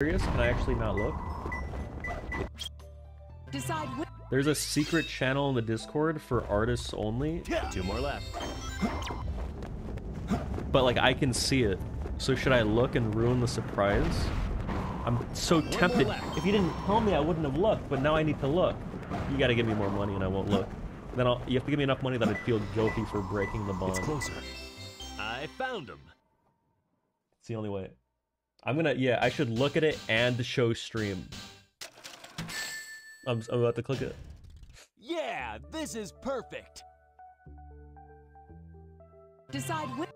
serious? Can I actually not look? Decide. There's a secret channel in the Discord for artists only, Two more left. but like I can see it. So should I look and ruin the surprise? I'm so tempted. If you didn't tell me, I wouldn't have looked. But now I need to look. You gotta give me more money, and I won't look. Then I'll, you have to give me enough money that I'd feel guilty for breaking the bond. It's closer. I found him. It's the only way. I'm gonna, yeah, I should look at it and the show stream. I'm, I'm about to click it. Yeah, this is perfect. Decide which.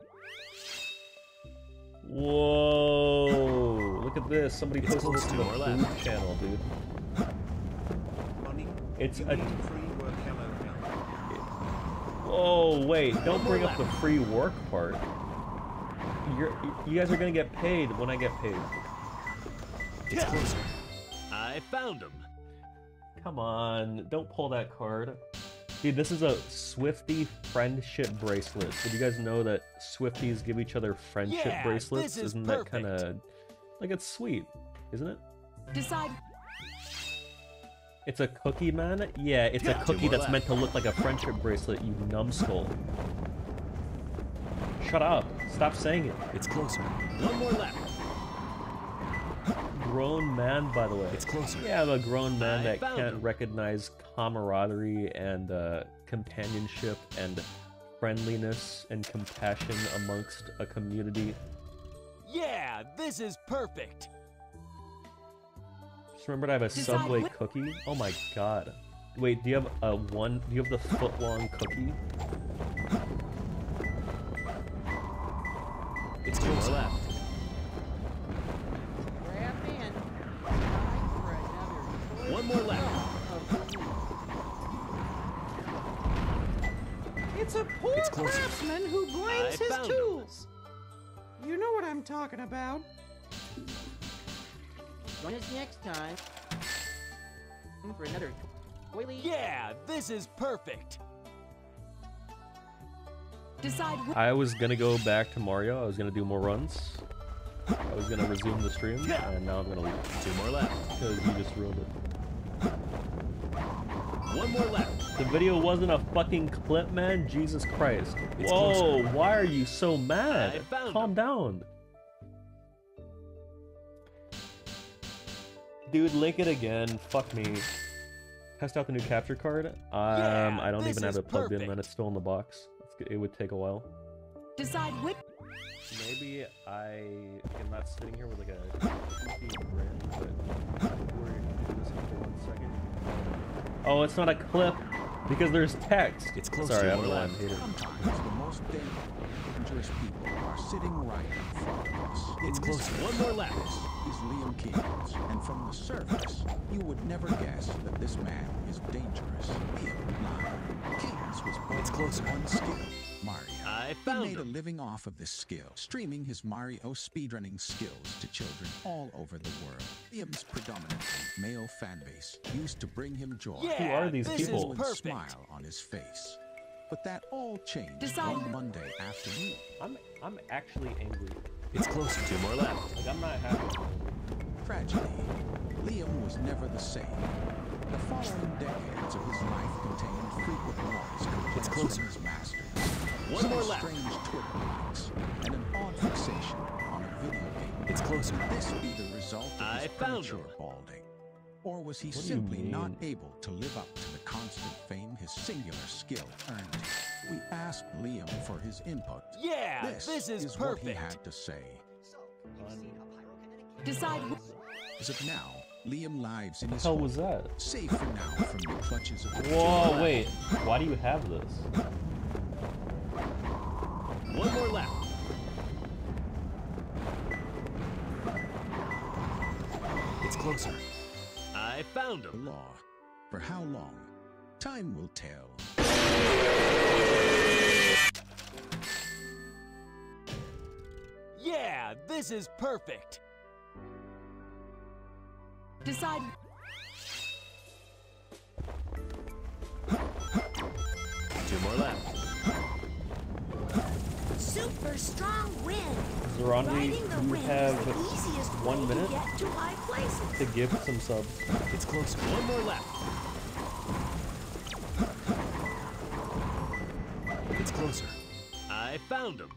Whoa! Look at this. Somebody It's posted this to to the our food left. channel, dude. Money. It's You a- mean free work, hello, hello. Oh wait! Don't bring up the free work part. You're, you guys are gonna get paid when I get paid. It's closer. I found him. Come on! Don't pull that card. Dude, this is a Swifty friendship bracelet. Did you guys know that Swifties give each other friendship Yeah, bracelets? this is Isn't that kind of like it's sweet, isn't it? Decide. It's a cookie, man. Yeah, it's a Yeah. Two cookie that's left. meant to look like a friendship bracelet. You numbskull. Shut up! Stop saying it. It's closer. One more left. Grown man, by the way. It's closer. Yeah, I'm a grown man I that can't him. recognize camaraderie and uh, companionship and friendliness and compassion amongst a community. Yeah, this is perfect. Just remembered I have a Decide Subway cookie. Oh my god. Wait, do you have a one? Do you have the foot long cookie? It's left. Grab in. For One more left. It's a poor It's craftsman who blames I his found him. tools. You know what I'm talking about. Join us next time for another toily. Yeah, this is perfect. Decide. I was gonna go back to Mario. I was gonna do more runs. I was gonna resume the stream, and now I'm gonna leave Two more left. because you just ruined it. One more left. The video wasn't a fucking clip, man. Jesus Christ. It's Whoa, closer. why are you so mad? Calm him. down. Dude, link it again. Fuck me. Test out the new capture card. Um, Yeah, I don't even have it plugged in, man. It's still in the box. It's, g- it would take a while. Decide which. Maybe I am not sitting here with like a goofy grin, but we're gonna this for one second. Oh, it's not a clip because there's text. It's close Sorry, to I don't your know why I'm left. Sometimes the most dangerous people are sitting right in front of us. It's In this One more left. This is Liam Keynes, and from the surface, you would never guess that this man is dangerous. Liam. Keynes was born It's with one skill, Mario. I found He found made a living off of this skill, streaming his Mario speedrunning skills to children all over the world. Liam's predominantly male fan base used to bring him joy. Yeah, are these this people? is perfect. smile on his face. But that all changed Decide- one Monday afternoon. I'm I'm actually angry. It's closer. Two more left. Like I'm not happy. Tragedy. Liam was never the same. The following decades of his life contained frequent noise complaints It's closer. from his master. One more left. strange Twitter likes, and an odd fixation on a video game. It's closer. Could this be the result of I his premature balding? Or was he What simply not able to live up to the constant fame his singular skill earned him? We asked Liam for his input. Yeah, This, this is what he had to say. Decide which. As of now, Liam lives in his hell home, was that? safe for now from the clutches of the Whoa, wait. Why do you have this? One more left. It's closer. I found the law. For how long? Time will tell. Yeah, this is perfect. Decide. Two more left. Super strong wind. Zerandi, Riding you wind have is the easiest one minute to get to high places. to give some subs. It's closer. One more left. It's closer. I found him.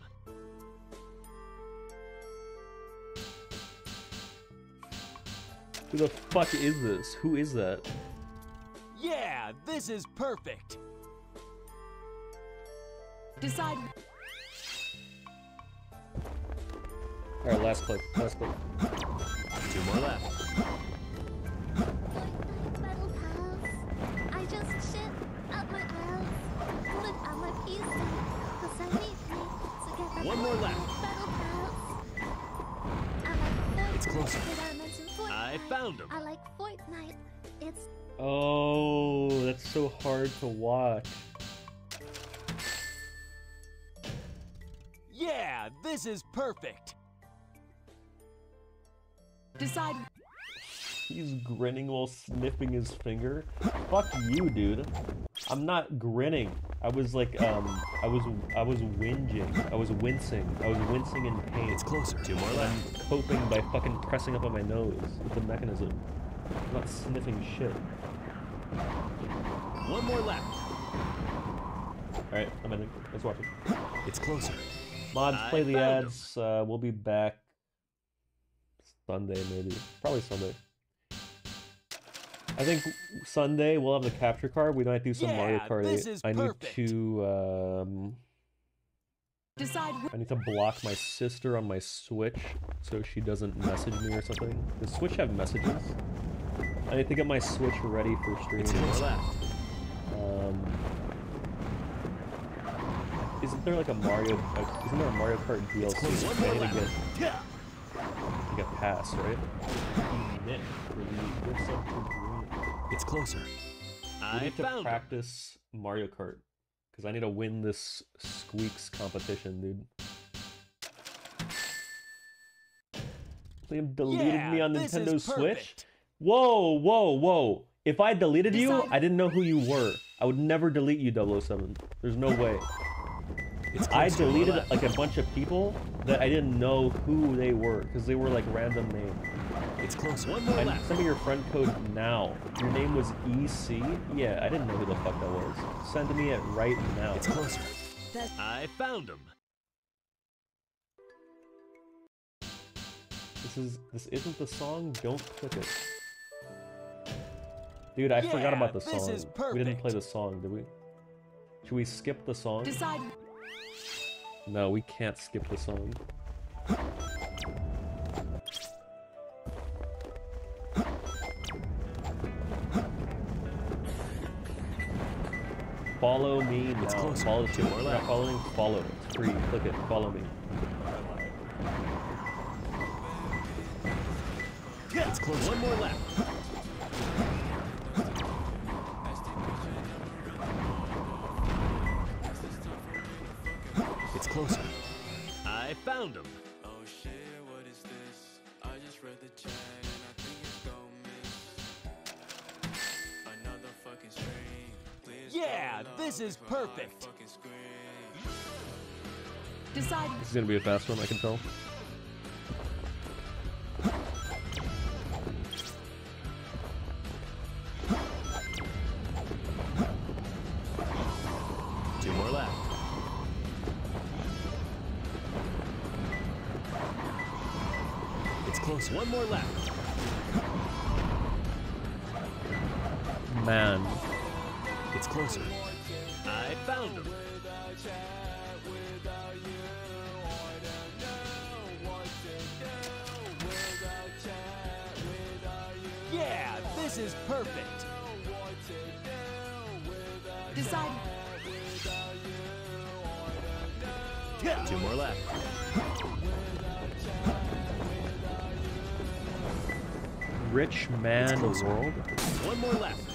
Who the fuck is this? Who is that? Yeah, this is perfect. Decide. Alright, last clip. Last clip. Two more left. Battle pals. I just shit out my ass. Pulled out my PC. Cause I need me to get the One more left. Battle pals. I like Fortnite. It's closer. I? I found him. I like Fortnite. It's Oh, that's so hard to watch. Yeah, this is perfect. Decide. He's grinning while sniffing his finger. Fuck you, dude. I'm not grinning. I was like, um, I was, I was whinging. I was wincing. I was wincing in pain. It's closer. Two more left. I'm left. coping by fucking pressing up on my nose with the mechanism. I'm not sniffing shit. One more left. Alright, I'm ending. Let's watch it. It's closer. Mods, I play the ads. Uh, we'll be back Sunday, maybe. Probably Sunday. I think Sunday we'll have the capture card. We might do some Mario Yeah, Kart. this 8. is I need to um, Decide. I need to block my sister on my Switch so she doesn't message me or something. Does Switch have messages? I need to get my Switch ready for streaming. Two more left. Um, isn't there like a Mario? Uh, isn't there a Mario Kart DLC? close. One I more need to left. get Yeah. To get past, right? Nick, for the gift sub to Green. It's closer. I need to practice Mario Kart because I need to win this squeaks competition, dude. Liam deleted Yeah, me on Nintendo Switch. Whoa, whoa, whoa! If I deleted you, I didn't know who you were. I would never delete you, 007. There's no way. It's I closer. One more deleted like a bunch of people that I didn't know who they were because they were like random names. It's closer. One more I left. send me your friend code now. Your name was EC? Yeah, I didn't know who the fuck that was. Send me it right now. It's closer. That's I found him. This is this isn't the song. Don't click it. Dude, I forgot about the this song. is We didn't play the song, did we? Should we skip the song? decide. No, we can't skip the song. Follow me now. It's closer. Follow Two if more you're not following, follow. It's free. Click it. Follow me. It's closer. One more left. Closer. I found him. Oh shit, what is this? I just read the chat and I think it's gonna miss. Another fucking screen. Please Yeah, this is me for my perfect. fucking. Decide. This is gonna be a fast one, I can tell. Man, It's closer. I found him. Yeah, this is perfect. Decide. Two more left. rich man closer. world. One more left.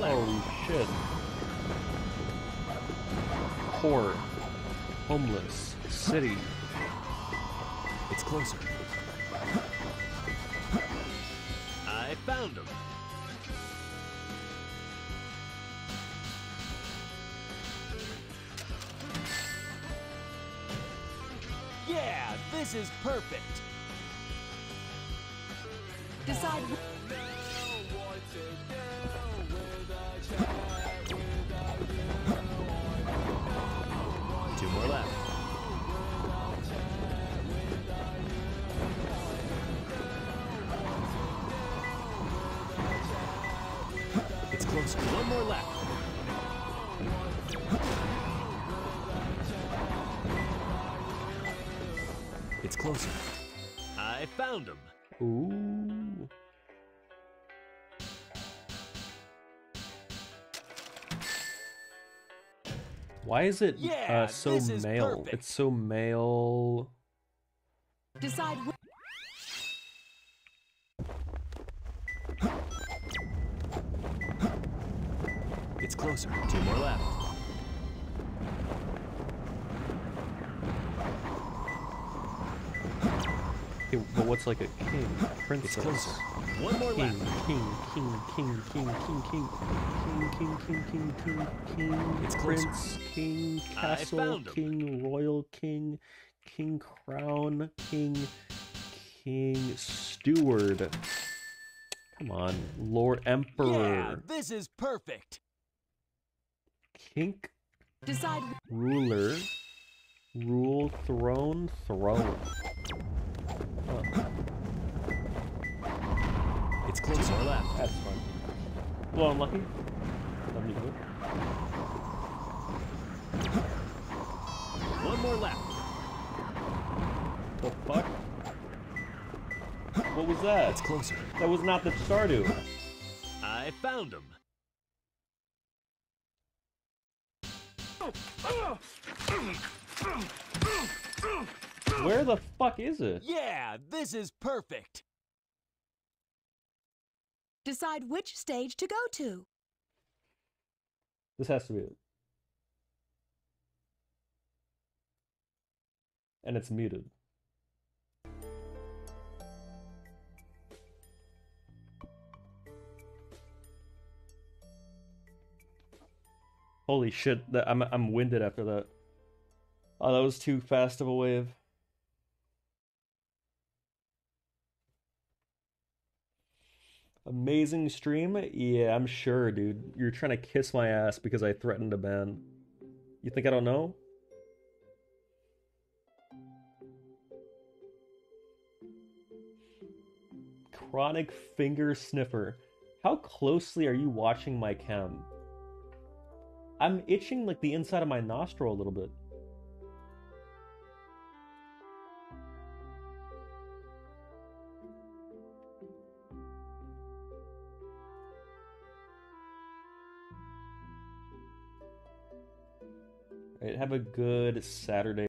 left. Holy shit. Poor. Homeless. City. It's closer. I found him. Yeah, this is perfect. Decide. Found him. Ooh. Why is it Yeah, uh, so is male? perfect. It's so male. Decide. wh- It's closer. Two more left. Okay, but what's like a king? It's Princess. closer. One more King, left. king, king, king, king, king, king, king, king, king, king, king, king, It's closer. prince, king, I castle, found him. king, royal king, king, crown, king, king, steward. Come on, Lord Yeah, Emperor, this is perfect. king, Decide. wh- ruler, rule, throne, throne. It's closer. More left. that's fun. Well, unlucky. Let me do it. One more left. The fuck? What was that? It's closer. That was not the Stardew. I found him. Where the fuck is it? Yeah, this is perfect. Decide which stage to go to. This has to be it. And it's muted. Holy shit! That I'm I'm winded after that. Oh, that was too fast of a wave. Amazing stream? Yeah, I'm sure, dude. You're trying to kiss my ass because I threatened to ban. You think I don't know? Chronic finger sniffer. How closely are you watching my cam? I'm itching like the inside of my nostril a little bit. Good Saturday.